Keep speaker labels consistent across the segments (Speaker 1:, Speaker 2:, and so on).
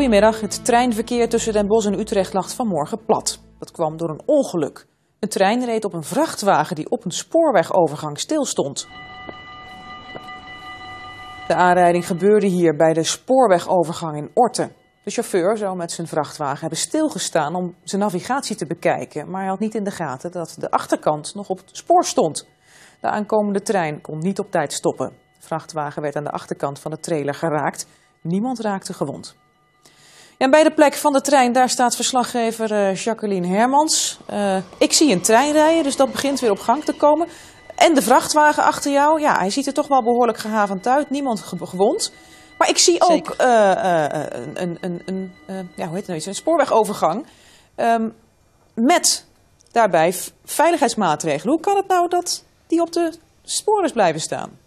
Speaker 1: Goedemiddag. Het treinverkeer tussen Den Bosch en Utrecht lag vanmorgen plat. Dat kwam door een ongeluk. Een trein reed op een vrachtwagen die op een spoorwegovergang stilstond. De aanrijding gebeurde hier bij de spoorwegovergang in Orten. De chauffeur zou met zijn vrachtwagen hebben stilgestaan om zijn navigatie te bekijken, maar hij had niet in de gaten dat de achterkant nog op het spoor stond. De aankomende trein kon niet op tijd stoppen. De vrachtwagen werd aan de achterkant van de trailer geraakt. Niemand raakte gewond. En bij de plek van de trein, daar staat verslaggever uh, Jacqueline Hermans. Uh, ik zie een trein rijden, dus dat begint weer op gang te komen. En de vrachtwagen achter jou, ja, hij ziet er toch wel behoorlijk gehavend uit. Niemand gewond. Maar ik zie ook uh, een, een, een, ja, hoe heet het nou, een spoorwegovergang. Um, met daarbij veiligheidsmaatregelen. Hoe kan het nou dat die op de sporen is blijven staan?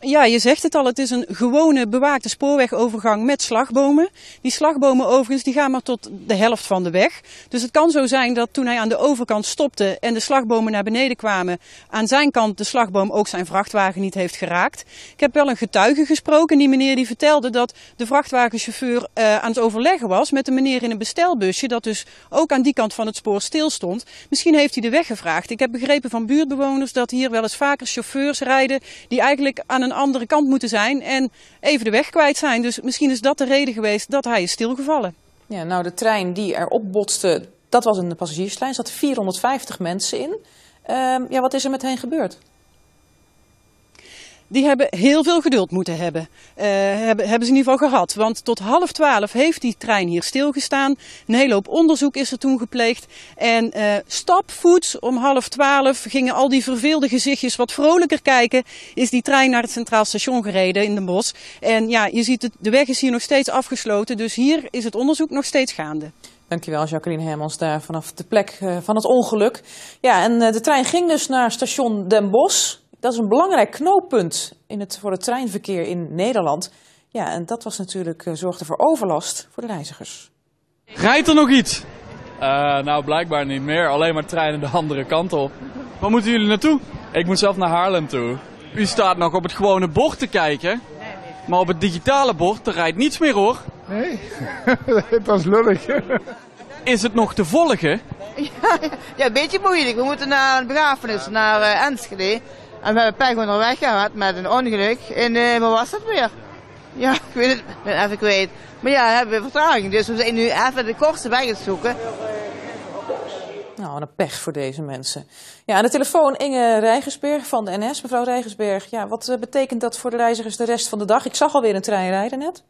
Speaker 2: Ja, je zegt het al, het is een gewone bewaakte spoorwegovergang met slagbomen. Die slagbomen overigens die gaan maar tot de helft van de weg. Dus het kan zo zijn dat toen hij aan de overkant stopte en de slagbomen naar beneden kwamen, aan zijn kant de slagboom ook zijn vrachtwagen niet heeft geraakt. Ik heb wel een getuige gesproken, die meneer die vertelde dat de vrachtwagenchauffeur uh, aan het overleggen was met een meneer in een bestelbusje, dat dus ook aan die kant van het spoor stil stond. Misschien heeft hij de weg gevraagd. Ik heb begrepen van buurtbewoners dat hier wel eens vaker chauffeurs rijden die eigenlijk aan een een andere kant moeten zijn en even de weg kwijt zijn. Dus misschien is dat de reden geweest dat hij is stilgevallen.
Speaker 1: Ja, nou de trein die erop botste, dat was een passagierstrein, er zaten 450 mensen in. Uh, ja, wat is er met hen gebeurd?
Speaker 2: Die hebben heel veel geduld moeten hebben. Uh, hebben, hebben ze in ieder geval gehad. Want tot half twaalf heeft die trein hier stilgestaan. Een hele hoop onderzoek is er toen gepleegd. En uh, stapvoets om half twaalf gingen al die verveelde gezichtjes wat vrolijker kijken. Is die trein naar het Centraal Station gereden in Den Bosch. En ja, je ziet de weg is hier nog steeds afgesloten. Dus hier is het onderzoek nog steeds gaande.
Speaker 1: Dankjewel, Jacqueline Hermans, daar vanaf de plek uh, van het ongeluk. Ja, en de trein ging dus naar station Den Bosch. Dat is een belangrijk knooppunt in het, voor het treinverkeer in Nederland. Ja, en dat was natuurlijk, uh, zorgde voor overlast voor de reizigers.
Speaker 3: Rijdt er nog iets?
Speaker 4: Uh, nou, blijkbaar niet meer. Alleen maar treinen de andere kant op.
Speaker 3: Waar moeten jullie naartoe?
Speaker 4: Ik moet zelf naar Haarlem toe.
Speaker 3: U staat nog op het gewone bord te kijken. Nee, nee. Maar op het digitale bord, er rijdt niets meer hoor.
Speaker 5: Nee, dat is lullig.
Speaker 3: Is het nog te volgen?
Speaker 6: Ja, ja, een beetje moeilijk. We moeten naar een begrafenis, naar uh, Enschede. En we hebben pech onderweg gehad met een ongeluk. En uh, waar was dat weer? Ja, ik weet het ben even kwijt. Maar ja, hebben we vertraging. Dus we zijn nu even de kortste weg te zoeken.
Speaker 1: Nou, wat een pech voor deze mensen. Ja, aan de telefoon Inge Rijgersberg van de NS. Mevrouw Rijgersberg, ja, wat uh, betekent dat voor de reizigers de rest van de dag? Ik zag alweer een trein rijden net.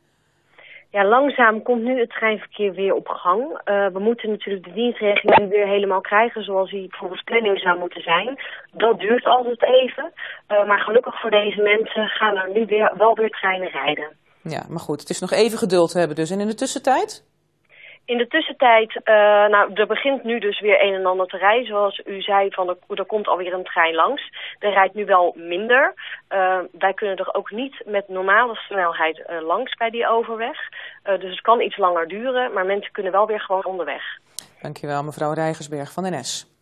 Speaker 7: Ja, langzaam komt nu het treinverkeer weer op gang. Uh, we moeten natuurlijk de dienstregeling weer helemaal krijgen zoals die volgens planning zou moeten zijn. Dat duurt altijd even. Uh, maar gelukkig voor deze mensen gaan er nu weer, wel weer treinen rijden.
Speaker 1: Ja, maar goed, het is nog even geduld hebben dus. En in de tussentijd?
Speaker 7: In de tussentijd, uh, nou, er begint nu dus weer een en ander te rijden. Zoals u zei, van er, er komt alweer een trein langs. Er rijdt nu wel minder. Uh, wij kunnen er ook niet met normale snelheid uh, langs bij die overweg. dus het kan iets langer duren, maar mensen kunnen wel weer gewoon onderweg.
Speaker 1: Dankjewel, mevrouw Rijgersberg van NS.